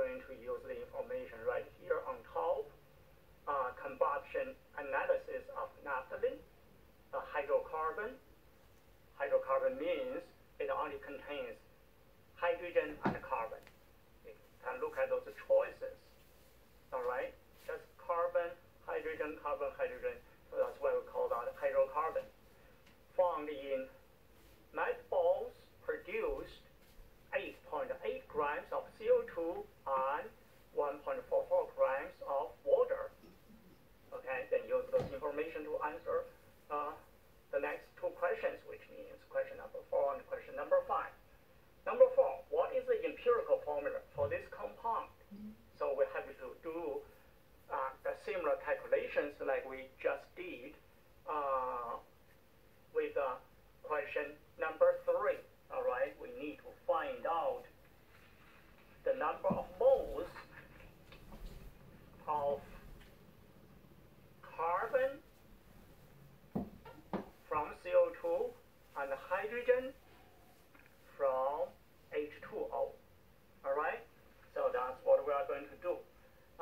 going to use the information right here on top. Uh, combustion analysis of naphthalene, a hydrocarbon. Hydrocarbon means it only contains hydrogen and carbon. You can look at those choices. All right, just carbon, hydrogen, carbon, hydrogen. So that's why we call that hydrocarbon. Found in night balls produced 8.8 grams of CO2 and 1.44 grams of water okay, then use those information to answer uh, the next two questions, which means question number four and question number five. Number four, what is the empirical formula for this compound? So we have to do uh, the similar calculations like we just did uh, with uh, question number three. All right, we need to find out the number of moles of carbon from CO2 and hydrogen from H2O. All right? So that's what we are going to do.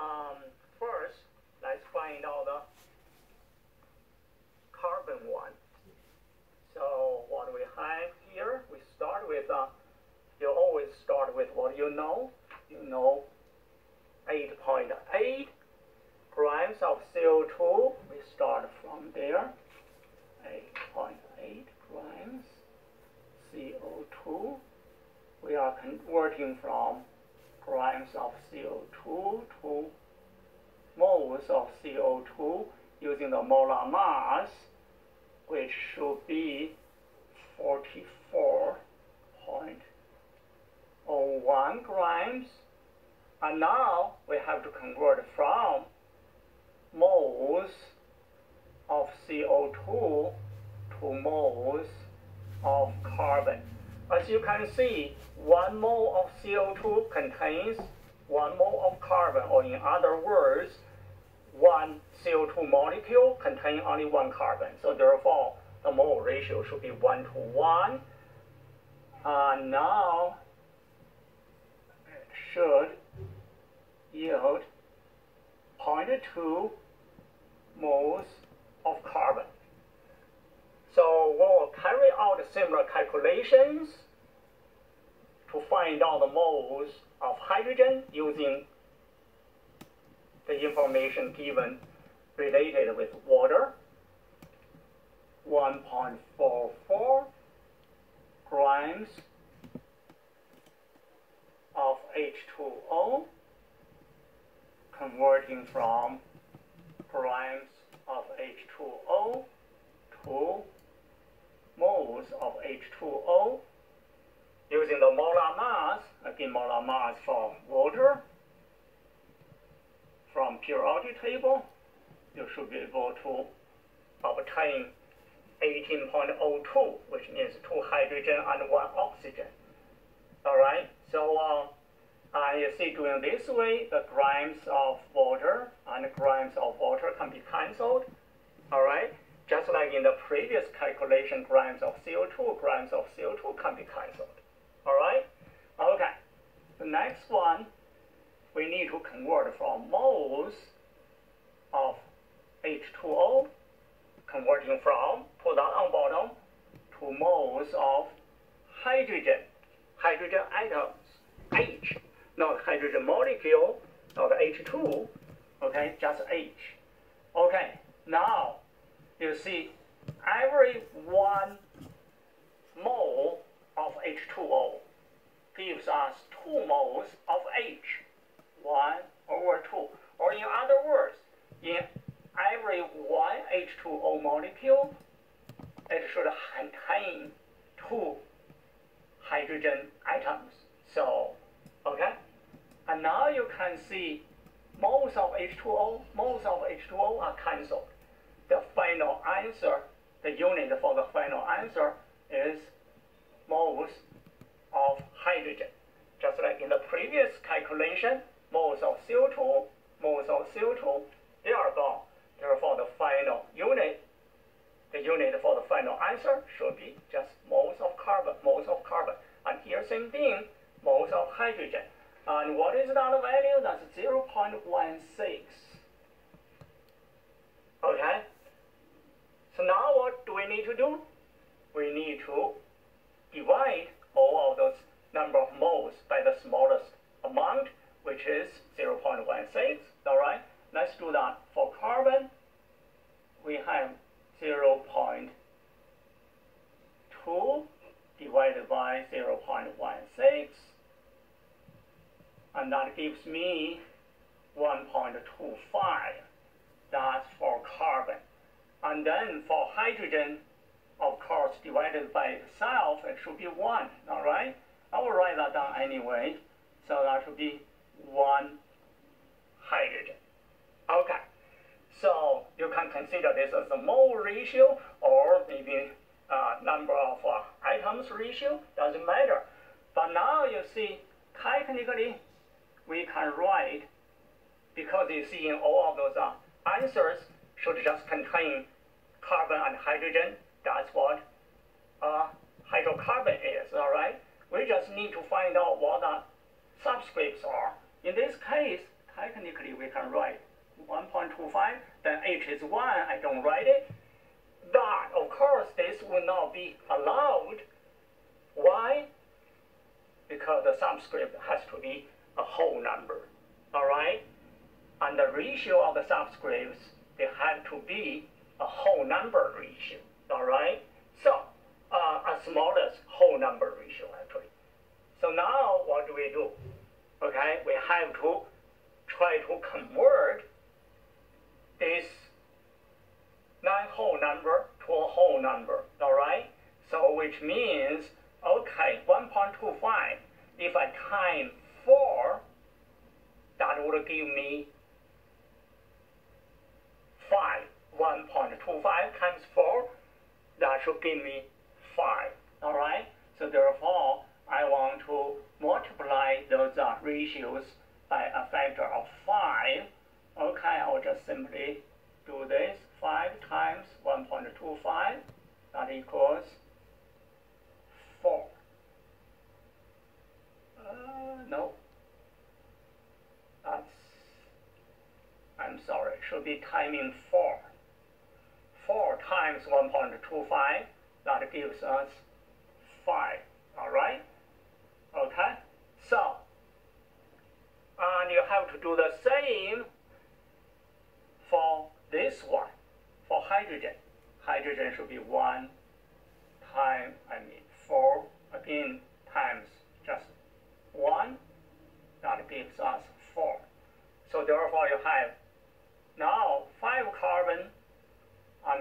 Um, first, let's find out the carbon one. So what we have here, we start with, uh, you always start with what you know. You know 8.8 grams of CO2, we start from there, 8.8 grams CO2. We are converting from grams of CO2 to moles of CO2 using the molar mass, which should be 44.01 grams. And now we have to convert from moles of CO2 to moles of carbon. As you can see, one mole of CO2 contains one mole of carbon, or in other words, one CO2 molecule contains only one carbon. So therefore, the mole ratio should be 1 to 1. And uh, now, it should yield 0.2 moles of carbon. So we'll carry out similar calculations to find out the moles of hydrogen using the information given related with water. 1.44 grams of H2O converting from grams of H2O to of H2O using the molar mass, again molar mass for water from periodic table, you should be able to obtain 18.02, which means two hydrogen and one oxygen. All right, so uh, and you see doing this way, the grams of water and grams of water can be cancelled. All right, just like in the previous calculation, grams of CO2, grams of CO2 can be cancelled. All right, okay. The next one, we need to convert from moles of H2O, converting from, put that on bottom, to moles of hydrogen, hydrogen atoms, H not hydrogen molecule, not H2, okay, just H. Okay, now you see every one mole of H2O gives us two moles of H, 1 over 2. Or in other words, in every one H2O molecule, it should contain two hydrogen atoms. So, okay? And now you can see moles of H2O, moles of H2O are cancelled. The final answer, the unit for the final answer is moles of hydrogen. Just like in the previous calculation, moles of CO2, moles of CO2, they are gone. Therefore, the final unit, the unit for the final answer should be just moles of carbon, moles of carbon. And here, same thing, moles of hydrogen. And what is that value? That's 0.16. Okay? So now what do need to do? We need to divide all of those number of moles by the smallest amount, which is 0.16. All right? Let's do that. For carbon, we have 0.2 divided by 0.16 and that gives me 1.25. That's for carbon. And then for hydrogen, of course, divided by itself, it should be 1, all right? I will write that down anyway. So that should be 1 hydrogen. Okay. So you can consider this as a mole ratio or maybe number of uh, atoms ratio, doesn't matter. But now you see, technically, we can write, because you see in all of those uh, answers should just contain carbon and hydrogen. That's what uh, hydrocarbon is, all right? We just need to find out what the subscripts are. In this case, technically we can write 1.25, then H is 1, I don't write it. That, of course, this will not be allowed. Why? Because the subscript has to be a whole number, all right? And the ratio of the subscripts, they have to be a whole number ratio, all right? So, uh, a smallest whole number ratio, actually. So now, what do we do? Okay, we have to try to convert this non-whole number to a whole number, all right? So which means, okay, 1.25, if I time 4, that would give me 5. 1.25 times 4, that should give me 5. Alright? So therefore, I want to multiply those uh, ratios by a factor of 5. Okay, I'll just simply do this. 5 times 1.25, that equals 4. Uh, no. That's, I'm sorry, it should be timing 4. 4 times 1.25, that gives us 5. Alright? Okay? So, and you have to do the same for this one, for hydrogen. Hydrogen should be 1 time, I mean 4, again, times just 1, that gives us 4. So therefore you have now 5 carbon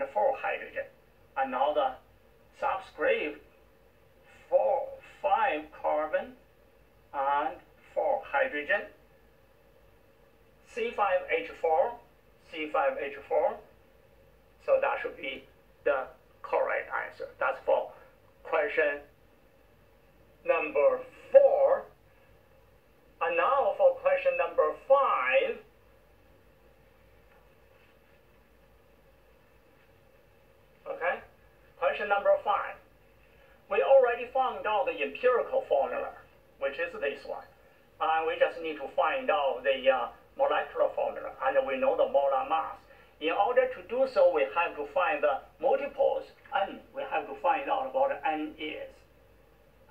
and 4 hydrogen. And now the subscript 4, 5 carbon and 4 hydrogen. C5H4, C5H4. So that should be the correct answer. That's for question number 4. And now for question number 5. Okay, question number 5. We already found out the empirical formula, which is this one. And we just need to find out the uh, molecular formula, and we know the molar mass. In order to do so, we have to find the multiples n. We have to find out what n is.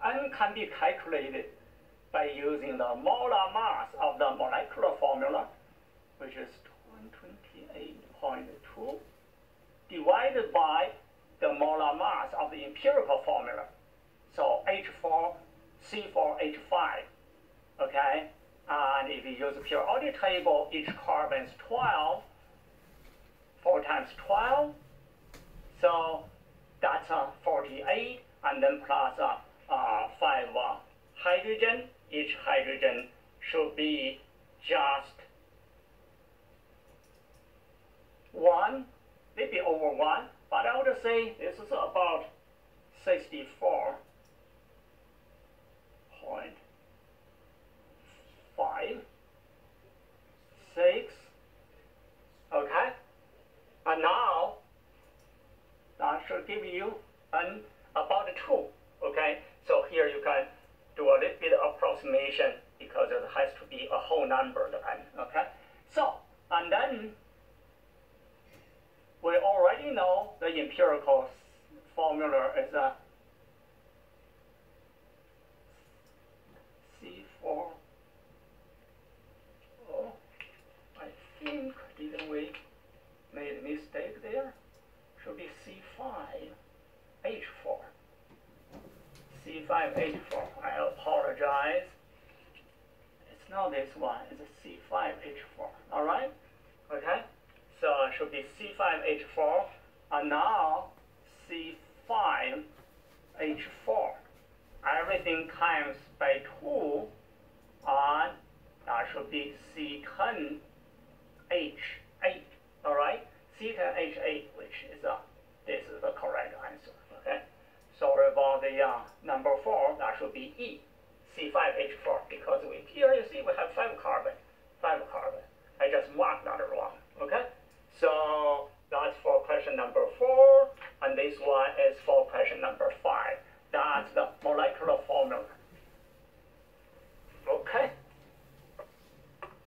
n can be calculated by using the molar mass of the molecular formula, which is 128.2, divided by the molar mass of the empirical formula. So H4, C4H5, okay? And if you use the periodic table, each carbon is 12, 4 times 12, so that's uh, 48, and then plus uh, 5 uh, hydrogen. Each hydrogen should be just 1, maybe over 1, but I would say this is about 64 point five, six, okay? And now, that should give you an about two, okay? So here you can do a little bit of approximation because it has to be a whole number, okay? So, and then we already know the empirical formula is a C4. Oh, I think, didn't we made a mistake there? Should be C5H4. C5H4. I apologize. It's not this one, it's a C5H4. Alright? Okay? So it should be C5H4. And now C5H4. Everything times by 2 and that should be C10H8. Alright? C10H8, which is uh, this is the correct answer. Okay? Sorry about the uh, number 4, that should be E. C5H4 because we here you see we have 5 carbon. 5 carbon. I just marked that? So that's for question number 4 and this one is for question number 5. That's the molecular formula.